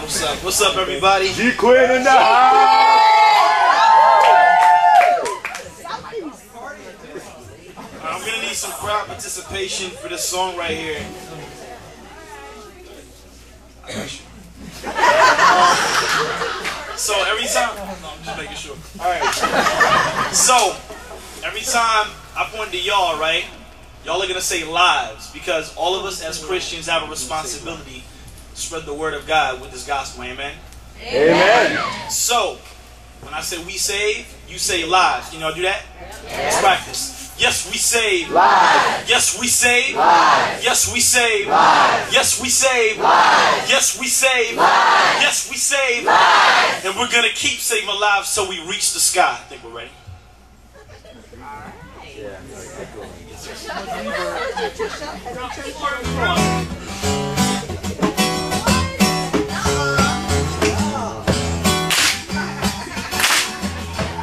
What's up? What's up, everybody? G Quinn in the house. I'm gonna need some crowd participation for this song right here. I got you. Um, so no, I'm just making sure. All right. So every time I point to y'all, right? Y'all are gonna say lives because all of us as Christians have a responsibility to spread the word of God with this gospel. Amen. Amen. So, when I say we save, you say lives. Can y'all do that? Let's practice. Yes, we save. Live. Yes, we save. Live. Yes, we save. Live. Yes, we save. Live. Yes, we save. Live. Yes, we save. Live. And we're going to keep saving lives till we reach the sky. I think we're ready.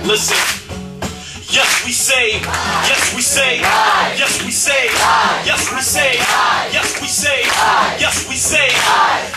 Listen. Yes, we save. Yes, we save. Yes, we save. Yes, we save. Yes, we save. Yes, we save.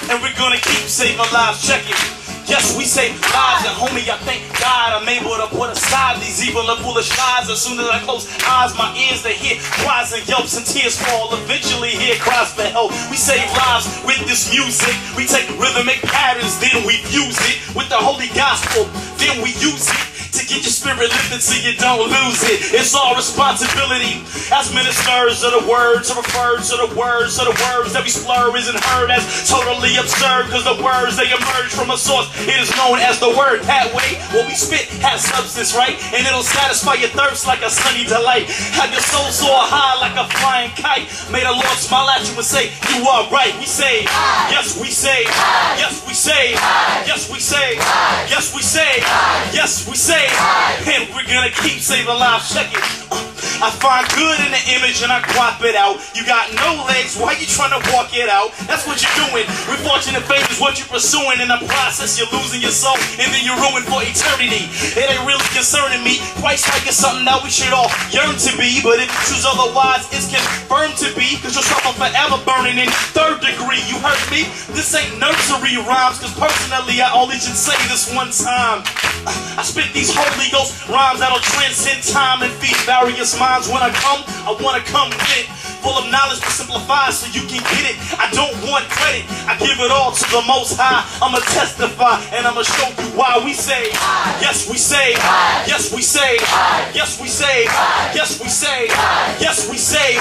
And we're gonna keep saving lives. Check it. Yes, we save lives, and homie, I thank God I'm able to put aside these evil and foolish lies. As soon as I close eyes, my ears they hear cries and yelps and tears fall. Eventually, hear cries for help. We save lives with this music. We take rhythmic patterns, then we fuse it with the holy gospel. Then we use it get your spirit lifted so you don't lose it. It's our responsibility as ministers of the word to refer to the words of the words that we slur isn't heard as totally absurd because the words they emerge from a source. It is known as the word. That way, what we spit has substance, right? And it'll satisfy your thirst like a sunny delight. Have your soul soar high like a flying kite. May the Lord smile at you and say, You are right. We say, Yes, we say, Yes, we say, Yes, we say, Yes, we say, Yes, we say, and we're gonna keep saving lives. Check it. I find good in the image and I crop it out. You got no legs, why you trying to walk it out? That's what you're doing. We're fortunate fame is what you're pursuing. In the process, you're losing your soul and then you're ruined for eternity. It ain't really concerning me. Christ like it's something that we should all yearn to be. But if you choose otherwise, it's confirmed to be. Cause you'll suffer forever burning in third degree. You heard me? This ain't nursery rhymes. Cause personally, I only should say this one time. I spit these Holy Ghost rhymes that'll transcend time and feed various minds. When I come, I wanna come with full of knowledge to simplify so you can get it. I don't want credit, I give it all to the Most High. I'ma testify and I'ma show you why we say, yes, we say, yes, we say, yes, we say, yes, we say, yes, we say,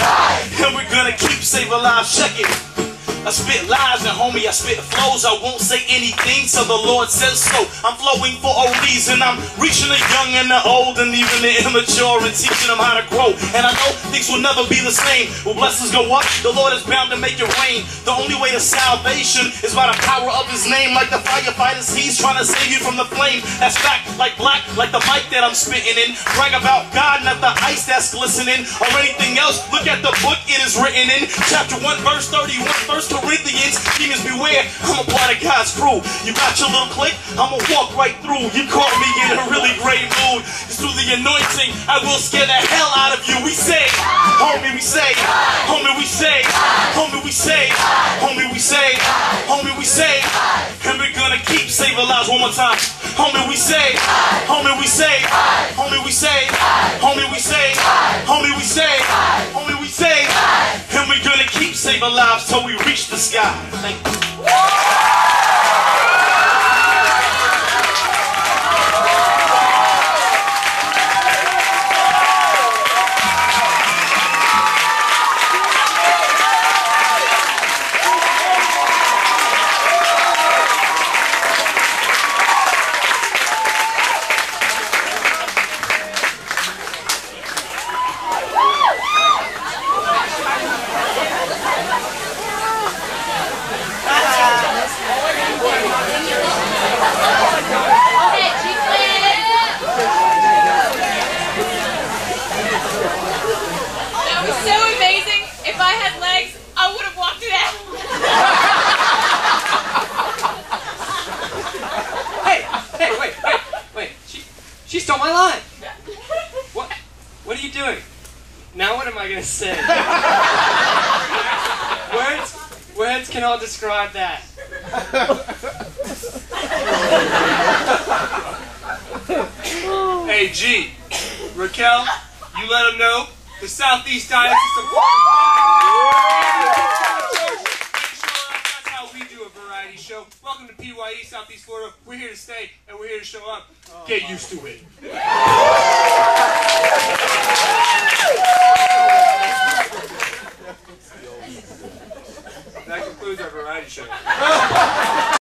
and we're gonna keep saving lives. Check it. I spit lies and homie, I spit flows. I won't say anything till the Lord says so. I'm flowing for a reason. I'm reaching the young and the old and even the immature and teaching them how to grow. And I know things will never be the same. When blessings go up, the Lord is bound to make it rain. The only way to salvation is by the power of His name. Like the firefighters, He's trying to save you from the flame. That's fact, like black, like the mic that I'm spitting in. Brag about God, not the ice that's glistening or anything else. Look at the book it is written in. Chapter 1, verse 31, First Corinthians, demons beware. I'm a part of God's crew. You got your little clique, I'ma walk right through. You caught me in a really great mood. It's through the anointing, I will scare the hell out of you. We say, homie, we say, homie, we say, homie, we say, homie, we say, homie, we say, and we're gonna keep saving lives one more time. Homie, we say, homie, we say, homie, we say, homie, we say, homie, we say, saving lives till we reach the sky. Stole my line. What What are you doing? Now what am I gonna say? words, words cannot describe that. Hey, G. Raquel, you let them know the Southeast Diocese of That's how we do a variety show. Welcome to PYE Southeast Florida. We're here to stay and we're here to show up. Oh, Get used to it. That concludes our variety show.